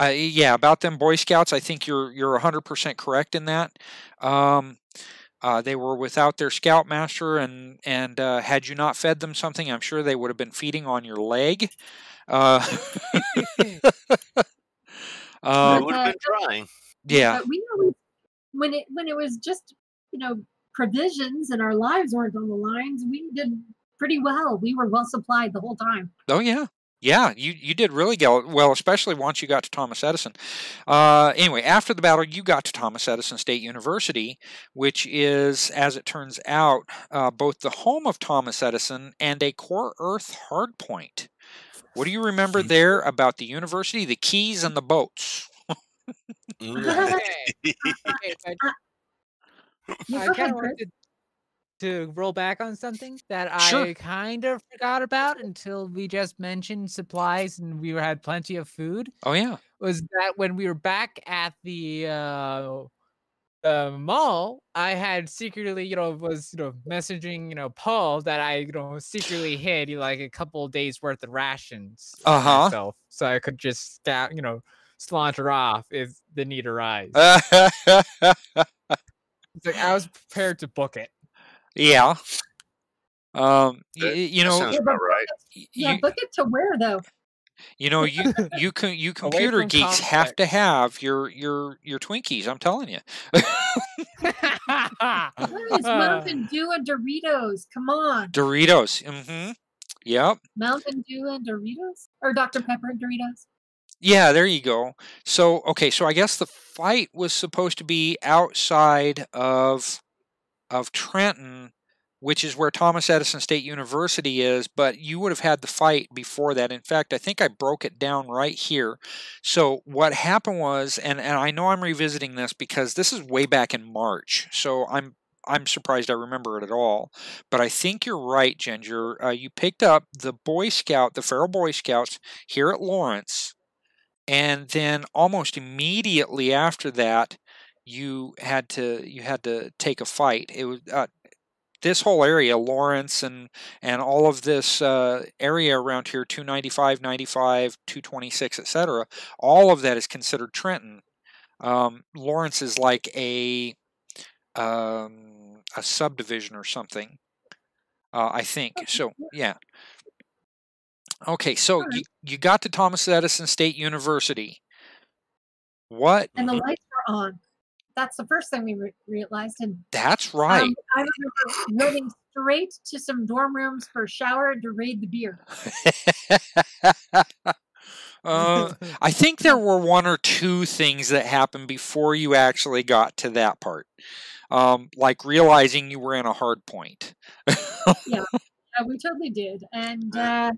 Uh, yeah, about them Boy Scouts, I think you're you're 100% correct in that. Um, uh, they were without their scoutmaster, and and uh, had you not fed them something, I'm sure they would have been feeding on your leg. Uh, um, would have been trying. yeah, But we always, when it when it was just you know provisions and our lives weren't on the lines, we did pretty well. We were well supplied the whole time. Oh yeah, yeah. You you did really well, especially once you got to Thomas Edison. Uh, anyway, after the battle, you got to Thomas Edison State University, which is, as it turns out, uh, both the home of Thomas Edison and a core Earth hardpoint. What do you remember there about the university, the keys, and the boats? Okay. Okay, but I kind of Chris. wanted to roll back on something that Sure. I kind of forgot about until we just mentioned supplies and we had plenty of food. Oh yeah. Was that when we were back at the uh, uh, mall, I had secretly, you know, was you know messaging, you know, Paul that I, you know, secretly hid you know, like a couple days worth of rations for Uh-huh. myself, so I could just scout, you know, saunter off if the need arise. It's like I was prepared to book it. Yeah. Um, That- you know, sounds Yeah, about but- right. y- Yeah, you, book it to where though? you know, you you can you computer from geeks have to have your your your Twinkies. I'm telling you. Guys, Mountain Dew and Doritos. Come on, Doritos. Mm-hmm. Yep. Mountain Dew and Doritos, or Dr Pepper and Doritos. Yeah, there you go. So, okay, so I guess the fight was supposed to be outside of of Trenton, which is where Thomas Edison State University is, but you would have had the fight before that. In fact, I think I broke it down right here. So, what happened was and and I know I'm revisiting this because this is way back in March. So, I'm I'm surprised I remember it at all, but I think you're right, Ginger. Uh, you picked up the Boy Scout, the Feral Boy Scouts here at Lawrence, and then almost immediately after that you had to you had to take a fight it was uh, this whole area lawrence and and all of this uh, area around here 295 95 226 etc all of that is considered trenton um, lawrence is like a um, a subdivision or something uh, i think so yeah Okay, so you, you got to Thomas Edison State University. What? and the lights were on. That's the first thing we re- realized. And That's right. um, I remember running straight to some dorm rooms for a shower to raid the beer. uh, I think there were one or two things that happened before you actually got to that part, um, like realizing you were in a hard point. Yeah, we totally did. And uh,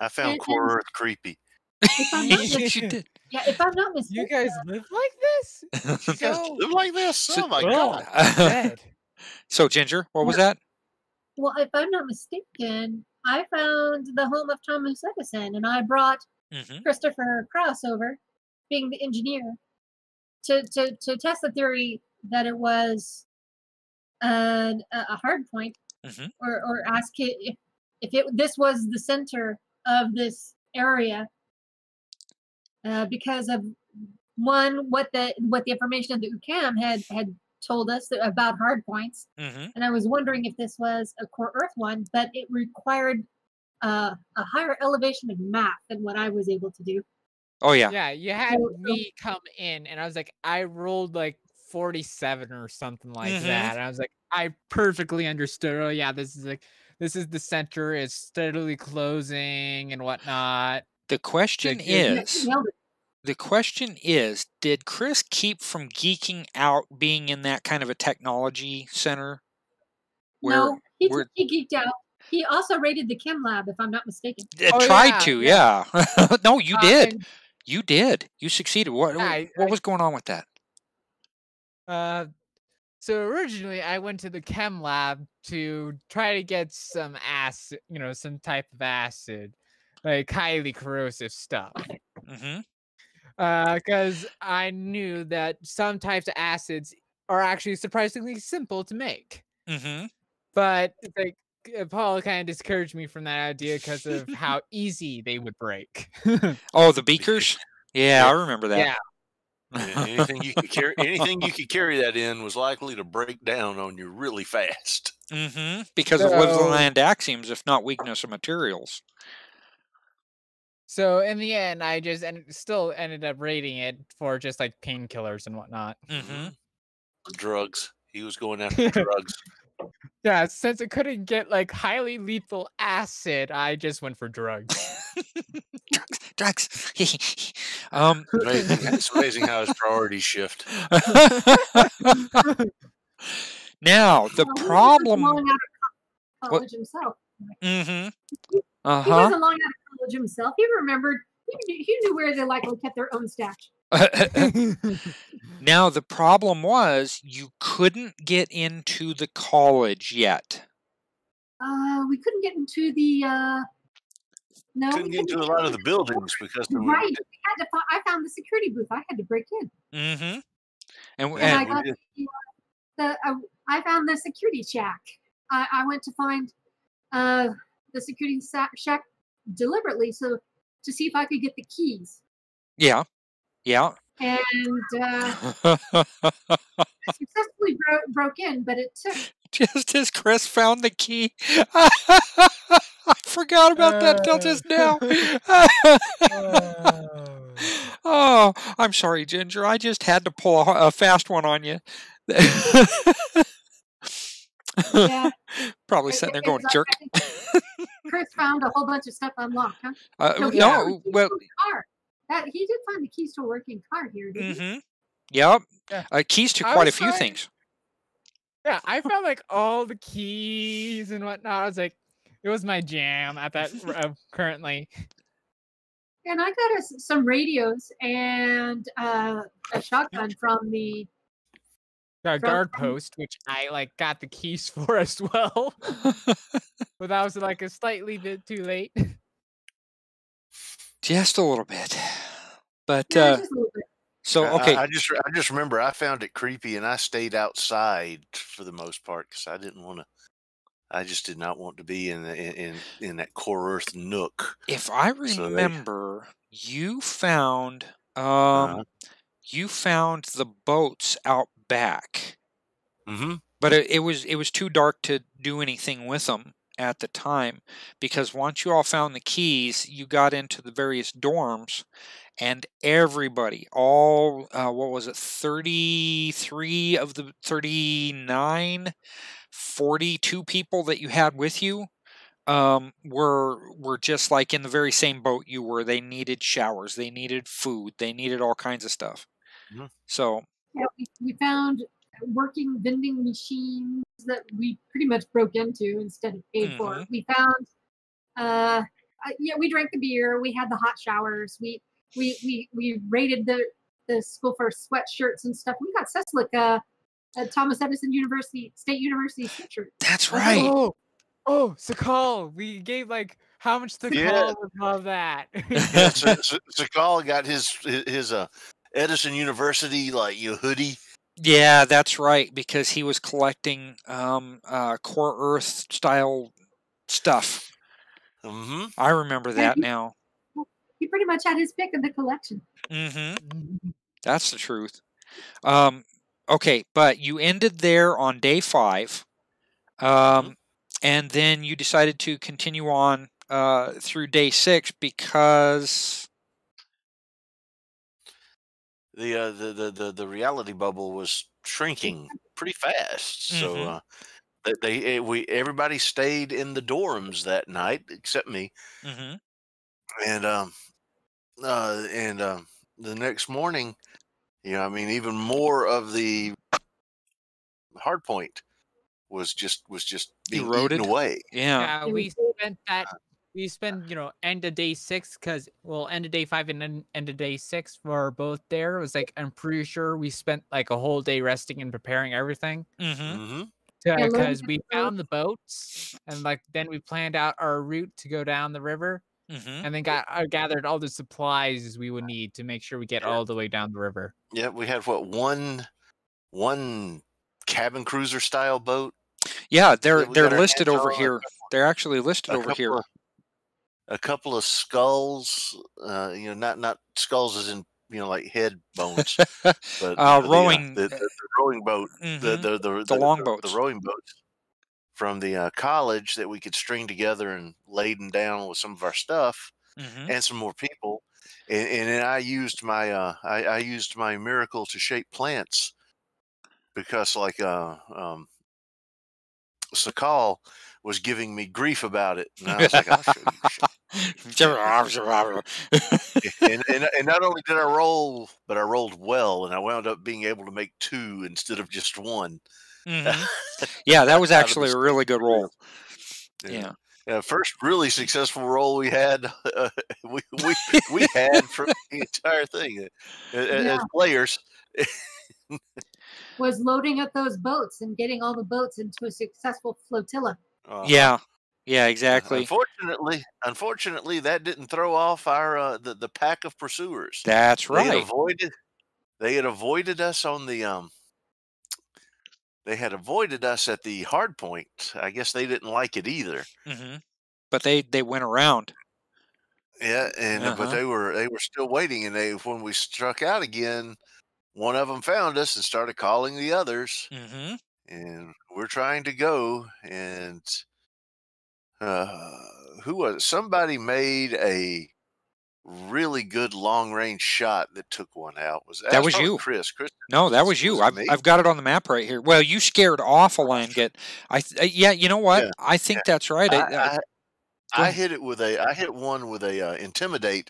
I found And- Core Earth creepy. If I'm not yes, you mistaken, did. yeah, if I'm not mistaken, you guys live like this? You guys So live like this? So- Oh my Oh, god. dead. so, Ginger, what was that? well, if I'm not mistaken, I found the home of Thomas Edison, and I brought hmm Christopher Krauss over, being the engineer, to to to test the theory that it was an, a a hard point, Mhm. or or ask it if if it this was the center of this area, uh, because of one what the what the information of the UCAM had had told us about hard points, hmm and I was wondering if this was a core Earth one, but it required uh, a higher elevation of math than what I was able to do. Oh, yeah. Yeah, you had So- so- me come in, and I was like, I rolled like 47 or something like Mhm. that. And I was like, I perfectly understood. Oh, yeah, this is like, this is the center, it's steadily closing and whatnot. The question Like, is you nailed it. the question is did Chris keep from geeking out being in that kind of a technology center? no, he, where- he geeked out. He also raided the chem lab, if I'm not mistaken. It Oh, tried yeah, to, yeah. no, you Uh, did. and, You did. You succeeded. What I- what I- was going on with that? Uh, so originally, I went to the chem lab to try to get some acid, you know, some type of acid, like highly corrosive stuff. hmm because I knew that some types of acids are actually surprisingly simple to make. hmm But like uh, Paul kind of discouraged me from that idea because of how easy they would break. Oh, the beakers. Yeah, I remember that. Yeah. Yeah, anything you could carry, anything you could carry that in was likely to break down on you really fast. Mm-hmm. Because of live the land axioms, if not weakness of materials. So in the end, I just and still ended up rating it for just like painkillers and whatnot. hmm drugs, he was going after drugs. Yeah, since it couldn't get like highly lethal acid, I just went for drugs. drugs, drugs. um, Amazing. It's amazing how his priorities shift. now the Well, he was problem. long out of co- college himself. hmm Uh He huh. wasn't long out of college himself. He remembered. He knew, he knew where they likely kept their own stash. now the problem was you couldn't get into the college yet. Uh, we couldn't get into the. Uh, no, Couldn't we get into a lot of the buildings because there were- Right. We had to. Find, I found the security booth. I had to break in, Mm-hmm. And, and, I and we got the. Uh, the uh, I found the security shack. I, I went to find uh, the security sa- shack deliberately, so to see if I could get the keys. yeah, yeah. And uh, I successfully bro- broke in, but it took just as Chris found the key. I forgot about that till just now. oh, I'm sorry, Ginger. I just had to pull a, a fast one on you. yeah. Probably sitting there going, jerk. I think Chris found a whole bunch of stuff unlocked, huh? Uh, No, he no, well, car. That he did find the keys to a working car here, didn't mm-hmm. Yep. Yeah. Uh, keys to I quite a few trying- things. yeah, I found like all the keys and whatnot. I was like, it was my jam at that uh, currently. And I got us some radios and uh, a shotgun from the. A guard post, which I like got the keys for as well. but that was like a slightly bit too late. just a little bit. But Yeah, uh, just a little bit. so okay, I, just I just remember I found it creepy and I stayed outside for the most part because I didn't want to. I just did not want to be in the, in in, in that core earth nook. if I so they- remember, you found um, Uh-huh. you found the boats out back. Mm-hmm. but it, it was it was too dark to do anything with them at the time because once you all found the keys you got into the various dorms and everybody all uh, what was it 33 of the 39 42 people that you had with you um, were were just like in the very same boat you were they needed showers they needed food they needed all kinds of stuff Mhm. so Yeah, we, we found working vending machines that we pretty much broke into instead of paid for. Mhm. We found, uh, uh, yeah, we drank the beer. We had the hot showers. We we we we raided the the school for sweatshirts and stuff. We got Cesslick, uh, at Thomas Edison University, State University sweatshirt. that's right Oh, oh, Sakal. We gave like how much Sakal Yeah. would love that. Yeah, so, so, Sakal got his his, his uh, Edison University like you hoodie. Yeah, that's right, because he was collecting um, uh, core Earth style stuff. Mm-hmm. I remember that he- now. He pretty much had his pick of the collection. hmm That's the truth. Um, okay, but you ended there on day five, um, and then you decided to continue on uh, through day six because. The, uh, the the the the reality bubble was shrinking pretty fast. So Mhm. uh, they, they eh, we everybody stayed in the dorms that night except me. hmm and um uh and um the next morning you know i mean even more of the hard point was just was just being Eroded? eaten away Yeah. Yeah, we spent that. We spent, you know, end of day six because, well, end of day five and then end of day six for both there. It was like, I'm pretty sure we spent like a whole day resting and preparing everything hmm mm-hmm. learning because we found the boats and like then we planned out our route to go down the river hmm and then got uh, gathered all the supplies we would need to make sure we get Yeah. all the way down the river. yeah we had what one one cabin cruiser style boat Yeah, they're they're listed over here. They're actually listed over here. A couple of skulls. Uh, you know, not not skulls as in you know like head bones, but Uh, the, rowing- the, the, the rowing boat, the, Mhm. the the The long boats. the rowing boats from the uh, college that we could string together and laden down with some of our stuff Mhm. and some more people. And, and then I used my uh, I, I used my miracle to shape plants because like uh, um, Sakal was giving me grief about it, and I was like, I'll show you. and, and, and not only did I roll, but I rolled well, and I wound up being able to make two instead of just one. Mhm. Yeah, that was Out of the actually a really good roll. Yeah. Yeah, first really successful roll we had, uh, we, we we had for the entire thing uh, a- a- Yeah. as players. Was loading up those boats and getting all the boats into a successful flotilla. Uh, Yeah. Yeah, exactly. Unfortunately, unfortunately, that didn't throw off our uh, the the pack of pursuers. That's They right. avoided. They had avoided us on the um. They had avoided us at the hard point. I guess they didn't like it either. hmm But they they went around. Yeah, and uh, but Uh-huh. they were they were still waiting, and they when we struck out again, one of them found us and started calling the others, hmm and we're trying to go, and uh, who was it? somebody made a really good long range shot that took one out. Was That that was you. Chris? Chris, No, that Was- was you. was I've. I've got it on the map right here. Well, you scared off a Langet. I th- uh, yeah, you know what? Yeah, I think that's right. I, I, I, I, go I ahead. hit it with a I hit one with a uh, intimidate,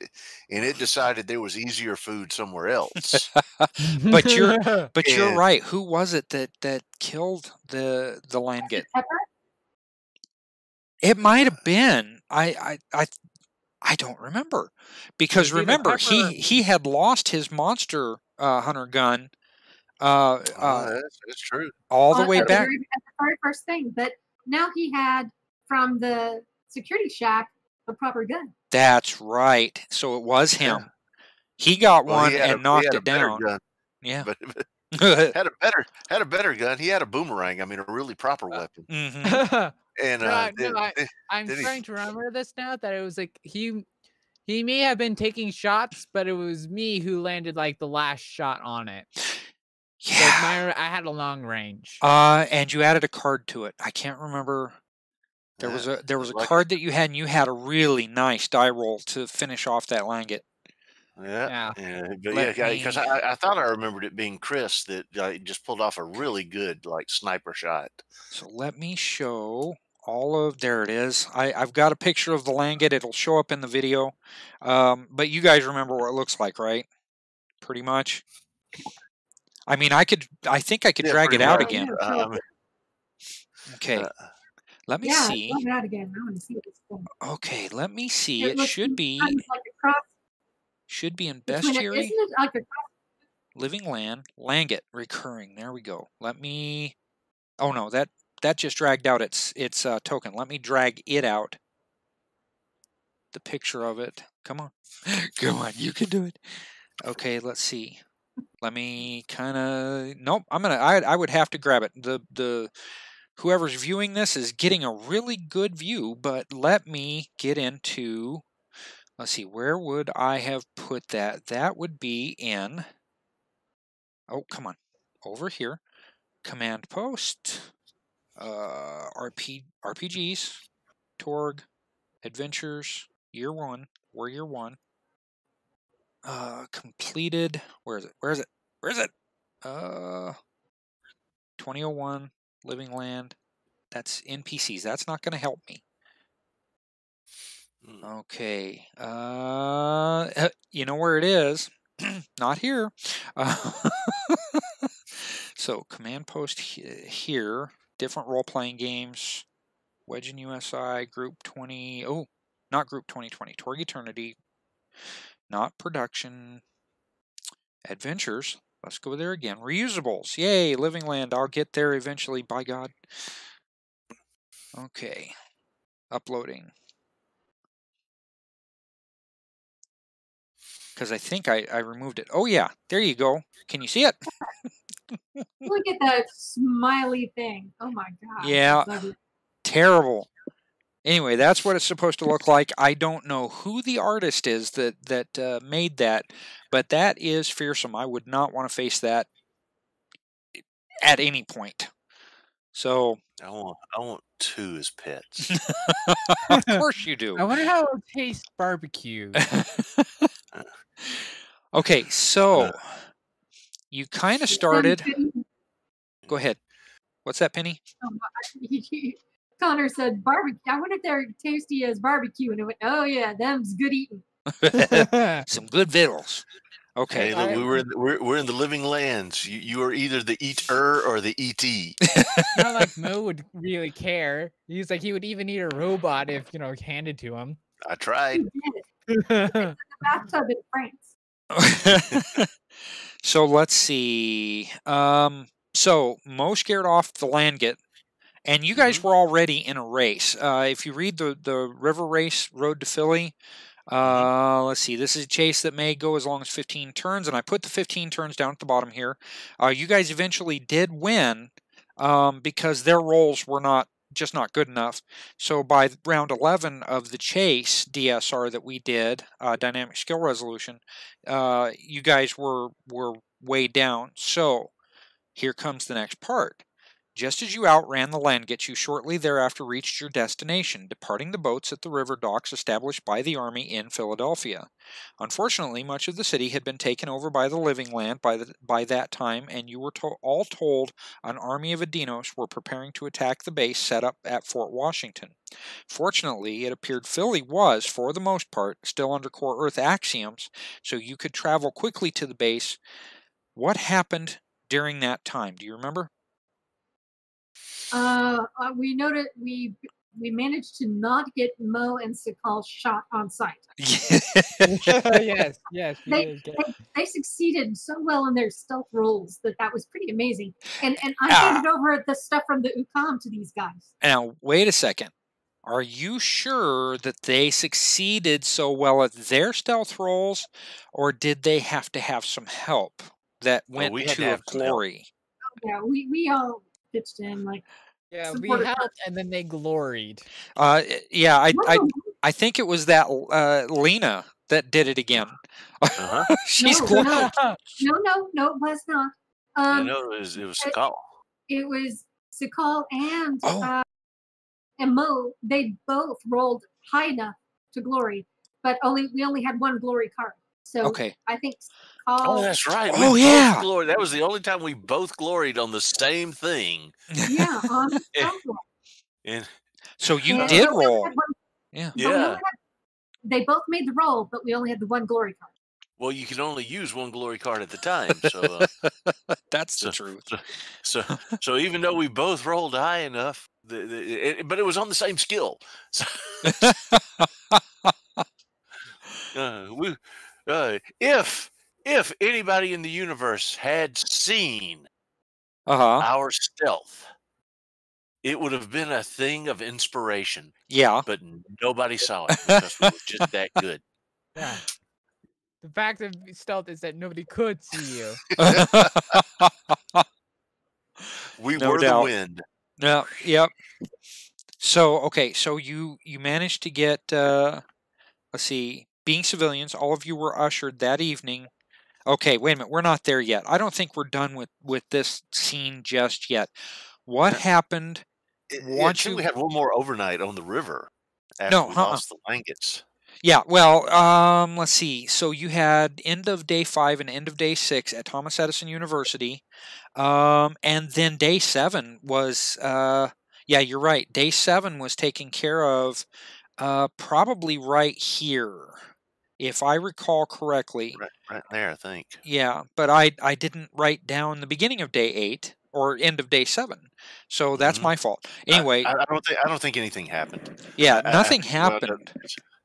and it decided there was easier food somewhere else. But you're- but you're right. Who was it that that killed the the Langet? Pepper? It might have been. I I I I don't remember because either remember he he had lost his monster uh, hunter gun uh, Oh, uh, that's, that's true. all the on- way back. at the very first thing. But now he had from the security shack a proper gun. That's right. So it was Yeah. him. He got Well, one he had a- and knocked it down. gun, Yeah. but, but had a better had a better gun. He had a boomerang. I mean, a really proper weapon. hmm And uh, no, did- I- did- I'm Did he? trying to remember this now that it was like he he may have been taking shots, but it was me who landed like the last shot on it. Like Yeah. my I had a long range. Uh, and you added a card to it. I can't remember. There was a there was a like- card that you had, and you had a really nice die roll to finish off that Langet. yeah, Yeah. yeah, but yeah, because me- I, I thought I remembered it being Chris that uh, just pulled off a really good like sniper shot. So let me show all of there it is. I, I've got a picture of the Langet. It'll show up in the video. Um, but you guys remember what it looks like, right? Pretty much. I mean, I could. I think I could Yeah, drag it out much. again. I mean, Okay. uh, Let me yeah, see. love that again. I want to see what this thing. Okay. Let me see. It It looks should be sometimes like a cross should be in best a- bestiary. Isn't it like a cross? Living land, Langet, recurring. There we go. Let me. Oh no, that that just dragged out its its uh, token. Let me drag it out. The picture of it. Come on, come on, you can do it. Okay, let's see. Let me kind of. Nope, I'm gonna. I I would have to grab it. The the whoever's viewing this is getting a really good view, but let me get into. Let's see. Where would I have put that? That would be in. Oh, come on. Over here. Command post. Uh, RP, RPGs. Torg. Adventures. Year one. Warrior one. Uh, completed. Where is it? Where is it? Where is it? Uh, 2001. Living Land. That's NPCs. That's not going to help me. mm, Okay. Uh, uh, you know where it is? Not here. Uh, so command post he- here. Different role playing games. Wedge and USI group 20. Oh, not group 2020. Torg Eternity. Not production. Adventures. Let's go there again. Reusables. Yay, Living Land. I'll get there eventually, by God. Okay. Uploading. because I think I, I removed it. Oh yeah, there you go. Can you see it? Look at that smiley thing. Oh my god. Yeah. Terrible. Anyway, that's what it's supposed to look like. I don't know who the artist is that that uh, made that, but that is fearsome. I would not want to face that at any point. So, I want I want two as pets. of course you do. I wonder how it tastes barbecue. okay, so you kind of started. Go ahead. What's that, Penny? Oh, Connor said barbecue. I wonder if they're tasty as barbecue, and it went, "Oh yeah, them's good eating." Some good victuals. Okay. Hey, look, we were in, we're, we're in the living lands. You you are either the eater or the E et. Not like Mo would really care. He's like he would even eat a robot if you know handed to him. I tried. He did. The bathtub in France. So let's see. Um, so Mo scared off the Langet, and you guys were already in a race. Uh, if you read the the river race road to Philly, uh, let's see. This is a chase that may go as long as 15 turns, and I put the 15 turns down at the bottom here. Uh, you guys eventually did win um, because their rolls were not just not good enough. So by round 11 of the chase DSR that we did, uh, dynamic skill resolution, uh, you guys were were way down. So here comes the next part. Just as you outran the Langet, you shortly thereafter reached your destination, departing the boats at the river docks established by the army in Philadelphia. Unfortunately, much of the city had been taken over by the living land by, the, by that time, and you were to, all told an army of edeinos were preparing to attack the base set up at Fort Washington. Fortunately, it appeared Philly was, for the most part, still under core Earth axioms, so you could travel quickly to the base. What happened during that time? Do you remember? Uh, uh, we noted we we managed to not get Mo and Sakal shot on sight. yes, yes, you They, they, they succeeded so well in their stealth roles that that was pretty amazing. And and I Ah. handed over the stuff from the UCOM to these guys. Now, wait a second. Are you sure that they succeeded so well at their stealth roles, or did they have to have some help that Oh, went we to to, have a glory? Yeah, we, we all pitched in like yeah, we supported helped and then they gloried. Uh, yeah, I, I, I think it was that uh, Lena that did it again. Uh-huh. She's No, no. no, no, no, it was not. I Um, know it was it was I- a call. it was Sakal and Oh. uh, and Mo. They both rolled high enough to glory, but only we only had one glory card. So okay. I think Oh, that's right. Oh, yeah. Glory. That was the only time we both gloried on the same thing. yeah, on the Yeah. stealth roll. And So you And did but we only roll. Yeah. but we only yeah, had- they both made the roll, but we only had the one glory card. well, you can only use one glory card at the time. So, uh, That's the So- truth. so, so even though we both rolled high enough, the, the, it, but it was on the same skill. So, uh, we, uh, if if anybody in the universe had seen Uh huh. our stealth, it would have been a thing of inspiration. Yeah. But nobody saw it because we were just that good. Yeah. The fact of stealth is that nobody could see you. We No were doubt. the wind. No, yep. So okay, so you you managed to get uh let's see, being civilians, all of you were ushered that evening. Okay, wait a minute, we're not there yet. I don't think we're done with with this scene just yet. What happened? It- Once you- we had one more overnight on the river after No, we uh-uh. lost the blankets. Yeah, well, um, let's see. So you had end of day five and end of day six at Thomas Edison University, um, and then day seven was, uh, yeah, you're right. Day seven was taken care of, uh, probably right here, if I recall correctly. Right, right there, I think. Yeah, but I I didn't write down the beginning of day eight or end of day seven, so that's Mhm. my fault. Anyway, I, I don't think I don't think anything happened. yeah, I- I nothing think it wound up- happened.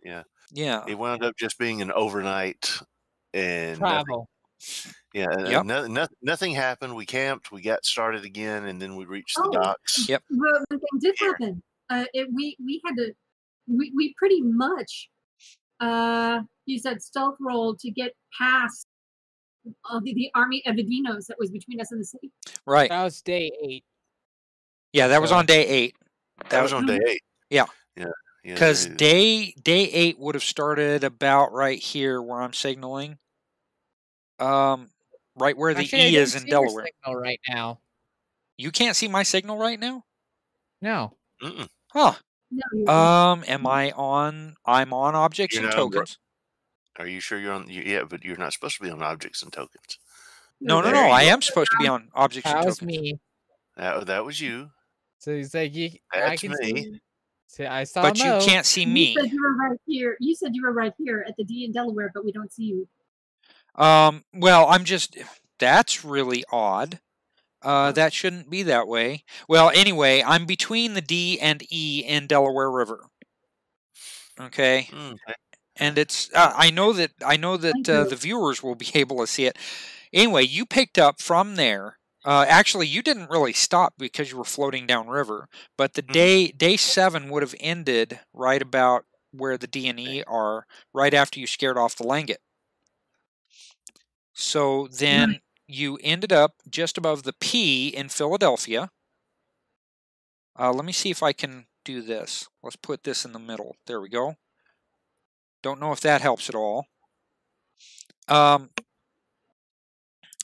yeah, Yeah, it wound up just being an overnight, and nothing, Travel. yeah, Yep. no, no, nothing happened. We camped, we got started again, and then we reached the Oh. docks. Yep. But one thing did happen. Uh, it, we we had to we, we pretty much uh you said stealth roll to get past uh, the, the army of edeinos that was between us and the city. right. That was day eight. Yeah, that was on day eight. That was on day eight. Yeah. yeah. Because they- day day eight would have started about right here where I'm signaling. Um, right where the Actually, I E is in see your Delaware. signal right now. You can't see my signal right now? No. Mm-mm. Huh. No, Um, am I on? I'm on objects You're and not on tokens. Are you sure you're on? you- Yeah, but you're not supposed to be on objects and tokens. No, no, There no. you I go. am supposed to be on objects and tokens. That was me. That, that was you. So he's like, you, I can me. see. See, I saw But you can't see You me. said you were right here. You said you were right here at the D in Delaware, but we don't see you. Um, well, I'm just. That's really odd. Uh, that shouldn't be that way. Well, anyway, I'm between the D and E in Delaware River. Okay. Mm, and it's uh, I know that I know that uh, the viewers will be able to see it. Anyway, you picked up from there. Uh, actually, you didn't really stop because you were floating downriver, but the Mhm. day day seven would have ended right about where the D and E are, right after you scared off the langet. So then you ended up just above the P in Philadelphia. Uh, let me see if I can do this. Let's put this in the middle. There we go. Don't know if that helps at all. Um,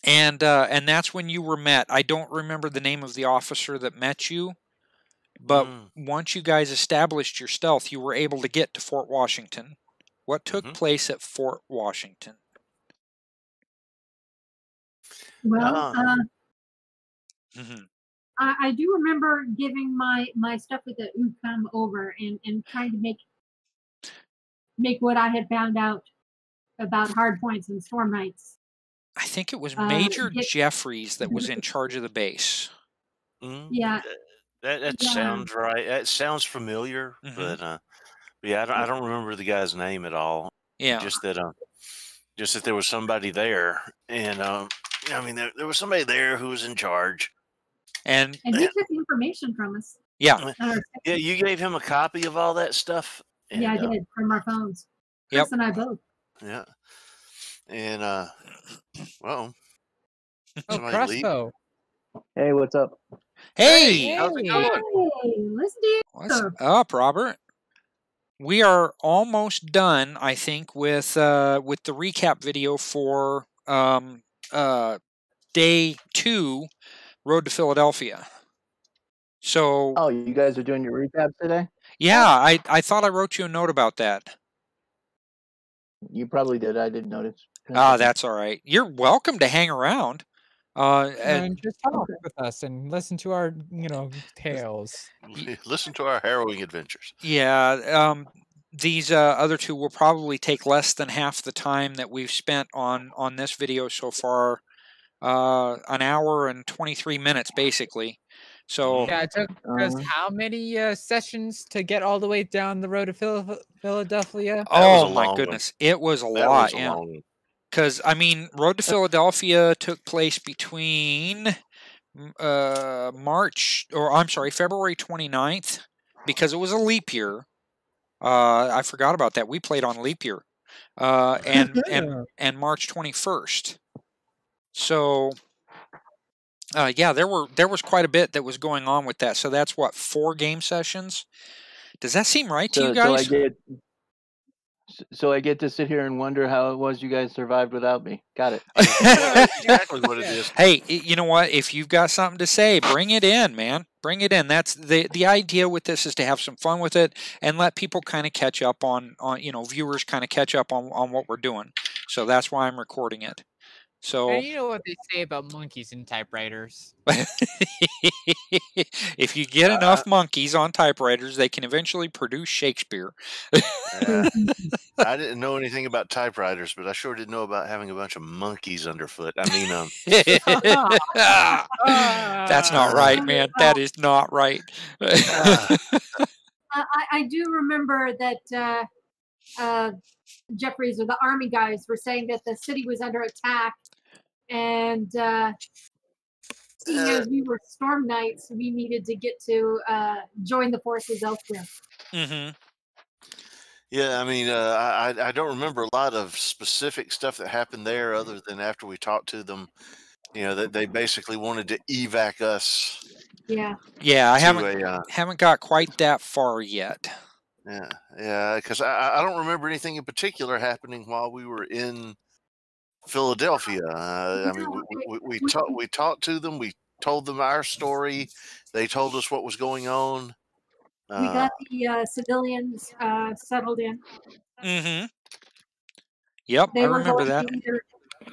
and uh, and that's when you were met. I don't remember the name of the officer that met you, but Mm. once you guys established your stealth, you were able to get to Fort Washington. What took Mhm. place at Fort Washington? Well, Ah. uh, Mhm. I, I do remember giving my my stuff with the UCOM over and and trying to make make what I had found out about hard points and storm knights. I think it was Uh, Major get- Jeffries that was in charge of the base. Mm, Yeah. That that Yeah. sounds right. That sounds familiar, Mhm. but uh, yeah, I don't, I don't remember the guy's name at all. Yeah. Just that um, just that there was somebody there, and um, I mean, there, there was somebody there who was in charge. And And he took the information from us. yeah, Uh, Yeah, you gave him a copy of all that stuff. And, yeah, I uh, did from our phones. Yep. Chris and I both. yeah, and uh, well, Oh, somebody leave. crossbow. Hey, what's up? hey, how's it going? Hey, listen to you. what's up, Robert? We are almost done, I think, with uh, with the recap video for um, uh, day two, Road to Philadelphia. So Oh, you guys are doing your recap today? Yeah, I I thought I wrote you a note about that. You probably did. I didn't notice. Ah, that's all right. You're welcome to hang around. Uh, and And just talk with us and listen to our, you know, tales. Listen to our harrowing adventures. Yeah, um, these uh, other two will probably take less than half the time that we've spent on on this video so far. Uh, an hour and twenty three minutes, basically. So Yeah, it took us Um, how many uh, sessions to get all the way down the road to Phil- Philadelphia? oh my long one. goodness, it was a That lot. was a Yeah, long because I mean, Road to Philadelphia took place between uh, March, or I'm sorry, February 29th, because it was a leap year. Uh, I forgot about that. We played on leap year, uh, and and and March 21st. So, uh, yeah, there were there was quite a bit that was going on with that. So that's what four game sessions. Does that seem right to so, you so I guys? get, so I get to sit here and wonder how it was you guys survived without me. Got it. Exactly what it is. hey, you know what? If you've got something to say, bring it in, man. Bring it in. That's the the idea with this is to have some fun with it and let people kind of catch up on on you know viewers kind of catch up on on what we're doing. So that's why I'm recording it. So And you know what they say about monkeys and typewriters. if you get Uh, enough monkeys on typewriters, they can eventually produce Shakespeare. Yeah. I didn't know anything about typewriters, but I sure did know about having a bunch of monkeys underfoot. I mean, um, That's not right, man. That is not right. ah, I, I- I do remember that uh, uh, Jeffries or the army guys were saying that the city was under attack, and uh, seeing Uh, as we were storm knights, we needed to get to uh, join the forces elsewhere. hmm yeah, I mean, uh, I I- I don't remember a lot of specific stuff that happened there, other than after we talked to them, you know, that they basically wanted to evac us. Yeah, Yeah, I haven't a, uh, haven't got quite that far yet. Yeah, yeah, because I, I- I don't remember anything in particular happening while we were in Philadelphia. Uh, I mean, we, we- we, we, we- talked we talked to them. We told them our story. They told us what was going on. we Uh, got the uh, civilians uh, settled in. Mm-hmm. Yep, They I remember that.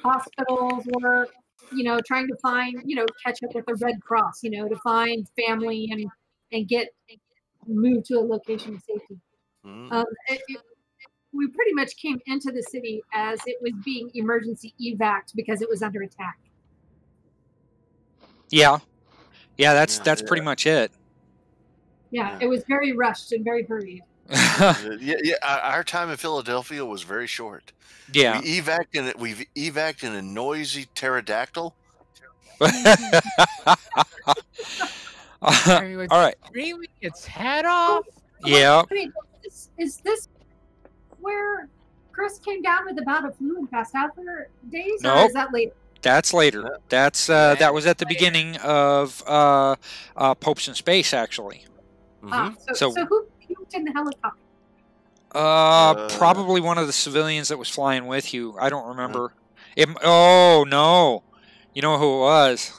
hospitals or, you know, trying to find, you know, catch up with the Red Cross, you know, to find family and and get moved to a location of safety. mm, Um, it, it, we pretty much came into the city as it was being emergency evac because it was under attack. Yeah, yeah, that's Yeah, that's pretty much it. Yeah, Yeah. it was very rushed and very hurried. yeah, yeah. Our, our time in Philadelphia was very short. yeah. We evac'd in it. We've evac'd in a noisy pterodactyl. Are All right. screaming its head off? Yeah. Is, is this where Chris came down with about a flu and passed out for days? Or Nope. is that later? That's later. That's uh, that was at the beginning of uh, uh, Popes in Space, actually. Ah, so, So- so, who puked in the helicopter? Uh, Uh, probably one of the civilians that was flying with you. I don't remember. It, oh no, you know who it was?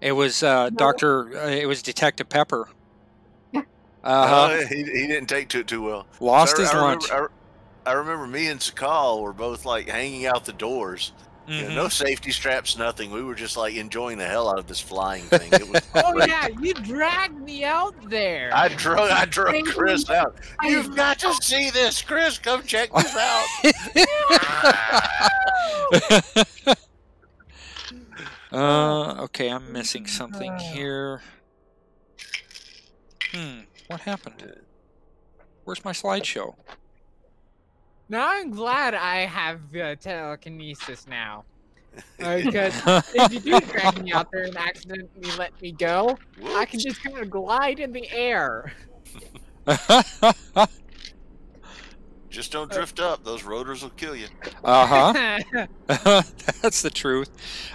It was uh, No. Doctor. Uh, it was Detective Pepper. Uh huh. Uh, he, he didn't take to it too well. Lost So I, his I lunch. Remember, I, I remember me and Sakal were both like hanging out the doors. You know, no safety straps, nothing. We were just like enjoying the hell out of this flying thing. It was Oh yeah, you dragged me out there. I drug I drug Chris out. I- You've got to see this, Chris. Come check this out. uh, okay, I'm missing something here. Hmm, what happened? Where's my slideshow? Now I'm glad I have uh, telekinesis now. Because if you do drag me out there and accidentally let me go, I can just kind of glide in the air. Just don't drift up. Those rotors will kill you. uh huh. That's the truth.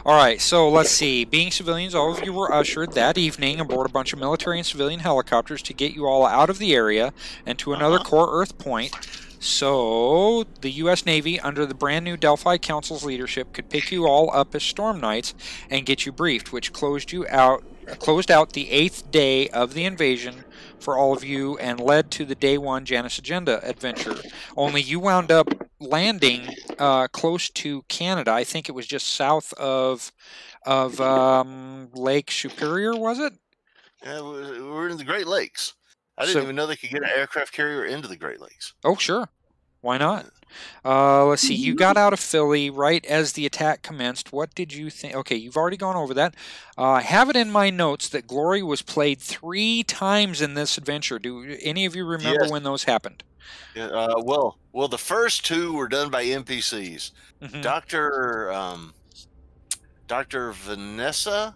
All right, so let's see. Being civilians, all of you were ushered that evening aboard a bunch of military and civilian helicopters to get you all out of the area and to another Uh-huh. core Earth point. So the U.S. Navy, under the brand new Delphi Council's leadership, could pick you all up as Storm Knights and get you briefed, which closed you out, closed out the eighth day of the invasion for all of you and led to the day one Janus Agenda adventure. Only you wound up landing uh, close to Canada. I think it was just south of of um, Lake Superior, was it? Yeah, we- we're in the Great Lakes. I didn't So- even know they could get an aircraft carrier into the Great Lakes. Oh, sure. Why not? Uh, let's see. You got out of Philly right as the attack commenced. What did you think? Okay, you've already gone over that. Uh, I have it in my notes that Glory was played three times in this adventure. Do any of you remember Yes. when those happened? Yeah, Uh, well, well, the first two were done by NPCs. Mhm. Doctor, um, Doctor Vanessa,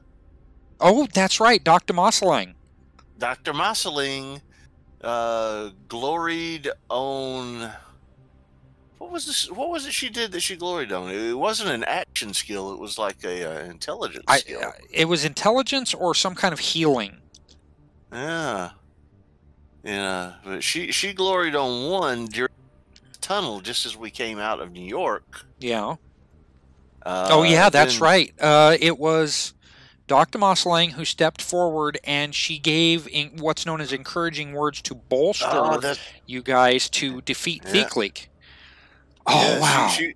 Oh, that's right, Dr. Mosseling. Doctor Mosseling, uh, gloried on. What was this? What was it she did that she gloried on? It wasn't an action skill. It was like a uh, intelligence I, skill. uh, it was intelligence or some kind of healing. Yeah. Yeah, but she she gloried on one during the tunnel just as we came out of New York. Yeah. Uh, oh, yeah, that's then- right. Uh, it was Dr. Mosseling who stepped forward and she gave in what's known as encouraging words to bolster Oh, you guys to defeat Yeah. Theklik. Oh, yeah, wow. She,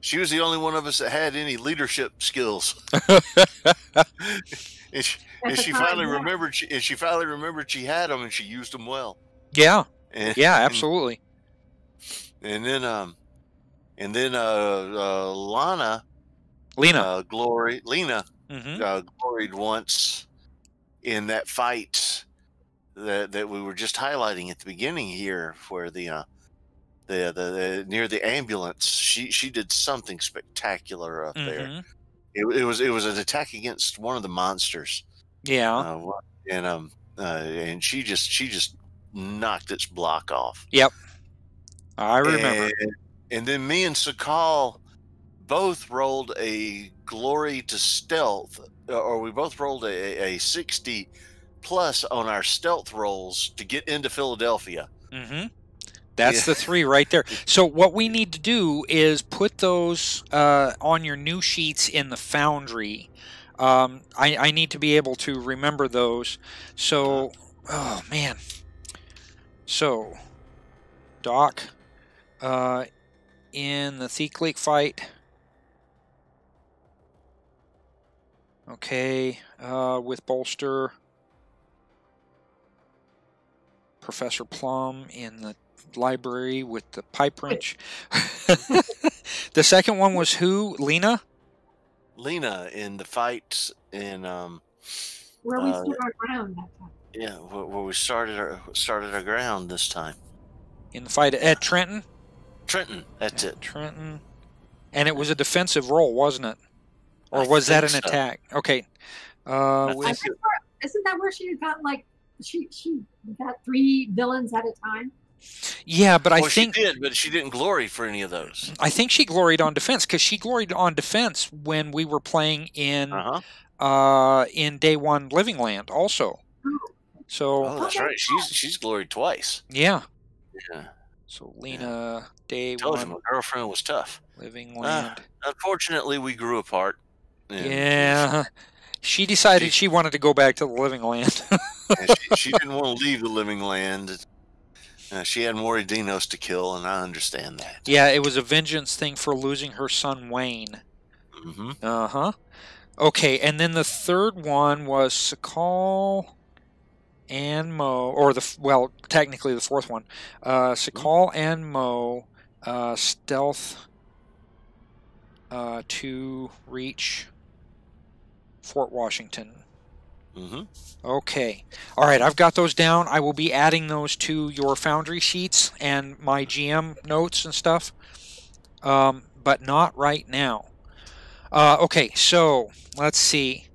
she, was the only one of us that had any leadership skills. and she, and she finally yeah. remembered. She, and she finally remembered she had them, and she used them well. yeah, And, yeah, and- absolutely. And then, um, and then, uh, uh Lana, Lena. uh, glory, Lena, hmm uh, gloried once in that fight that that we were just highlighting at the beginning here, where the uh, the, the the near the ambulance, she she did something spectacular up there. hmm It, it was it was an attack against one of the monsters, Yeah. uh, and um uh, and she just she just knocked its block off. Yep, I remember. And, and then me and Sakal both rolled a glory to stealth, uh, or we both rolled a, a 60 plus on our stealth rolls to get into Philadelphia. hmm That's Yeah. the three right there. So what we need to do is put those uh, on your new sheets in the Foundry. Um, I, I need to be able to remember those. So, oh man. So, Doc, uh, in the Thiekleek fight. Okay, uh, with Bolster. Professor Plum in the library with the pipe wrench. the second one was who? Lena? Lena in the fight in um Where we Uh, stood our ground that time. yeah where, where we started our started our ground this time. In the fight at Trenton? Trenton, that's At it. Trenton. And it was a defensive role, wasn't it? Or I was that an so. attack? Okay. Uh, I with- I think think where- isn't that where she got like she she got three villains at a time? yeah, but I well, think she did, but she didn't glory for any of those. I think she gloried on defense because she gloried on defense when we were playing in Uh huh. uh, in Day One Living Land also. Oh. So Oh, that's Okay. right. She's she's gloried twice. yeah. Yeah. So Lena, Day Told you my girlfriend was tough. Living Ah, Land. Unfortunately, we grew apart. And- yeah. She decided she wanted to go back to the Living Land. she, she didn't want to leave the living land. Uh, she had more Dinos to kill, and I understand that. yeah, it was a vengeance thing for losing her son Wayne. hmm Uh huh. Okay, and then the third one was Sakal and Mo, or the well, technically the fourth one, uh, Sakal and Mo, uh, stealth uh, to reach Fort Washington. hmm Okay. All right, I've got those down. I will be adding those to your Foundry sheets and my GM notes and stuff, um, but not right now. Uh, okay, so let's see.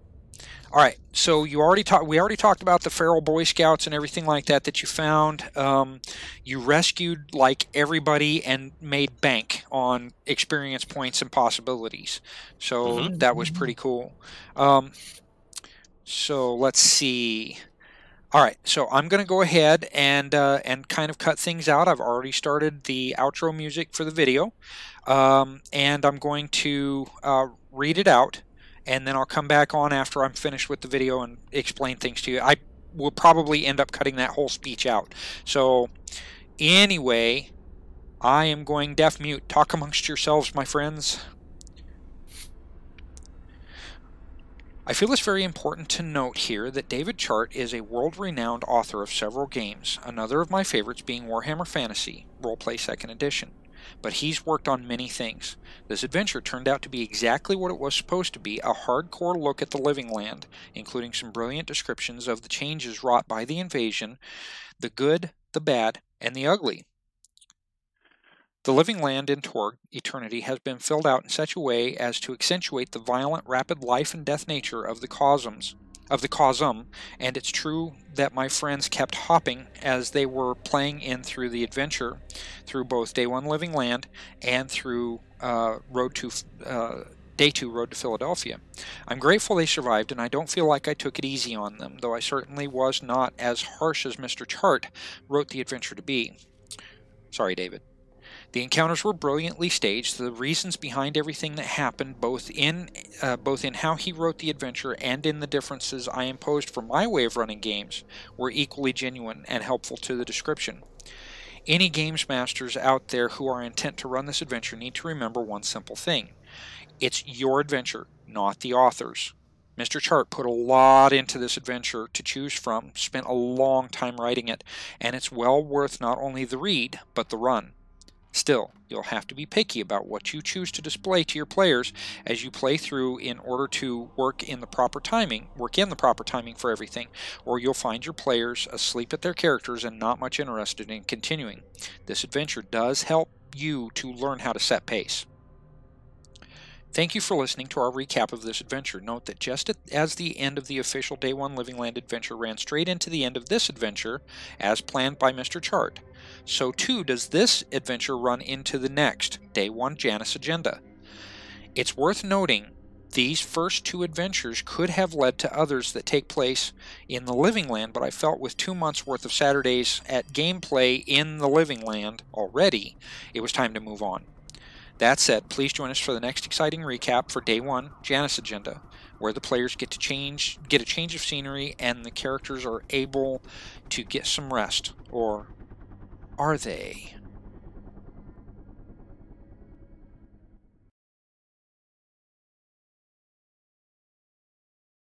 All right, so you already talked. We already talked about the feral Boy Scouts and everything like that that you found. Um, you rescued like everybody and made bank on experience points and possibilities. So Mhm. that was pretty cool. Um, so let's see. All right, so I'm going to go ahead and uh, and kind of cut things out. I've already started the outro music for the video, um, and I'm going to uh, read it out, and then I'll come back on after I'm finished with the video and explain things to you. I will probably end up cutting that whole speech out. So anyway, I am going deaf mute. Talk amongst yourselves, my friends. I feel it's very important to note here that David Chart is a world renowned author of several games, another of my favorites being Warhammer Fantasy, Roleplay 2nd Edition. But he's worked on many things. This adventure turned out to be exactly what it was supposed to be a hardcore look at the living land, including some brilliant descriptions of the changes wrought by the invasion, the good, the bad, and the ugly. The living land in Torg Eternity has been filled out in such a way as to accentuate the violent, rapid life and death nature of the cosms, of the cosm, and it's true that my friends kept hopping as they were playing in through the adventure, through both Day One Living Land and through uh, Road to uh, Day Two Road to Philadelphia. I'm grateful they survived, and I don't feel like I took it easy on them, though I certainly was not as harsh as Mr. Chart wrote the adventure to be. Sorry, David. The encounters were brilliantly staged. The reasons behind everything that happened, both in uh, both in how he wrote the adventure and in the differences I imposed for my way of running games, were equally genuine and helpful to the description. Any games masters out there who are intent to run this adventure need to remember one simple thing: it's your adventure, not the author's. Mr. Chart put a lot into this adventure to choose from, spent a long time writing it, and it's well worth not only the read, but the run. Still, you'll have to be picky about what you choose to display to your players as you play through in order to work in the proper timing, work in the proper timing for everything, or you'll find your players asleep at their characters and not much interested in continuing. This adventure does help you to learn how to set pace. Thank you for listening to our recap of this adventure. Note that just as the end of the official Day 1 Living Land adventure ran straight into the end of this adventure, as planned by Mr. Chart, so too does this adventure run into the next Day 1 Janus agenda. It's worth noting These first two adventures could have led to others that take place in the Living Land, but I felt with two months worth of Saturdays at gameplay in the Living Land already, it was time to move on. That said, please join us for the next exciting recap for Day 1 Janus Agenda, where the players get to change get a change of scenery and the characters are able to get some rest. Or are they?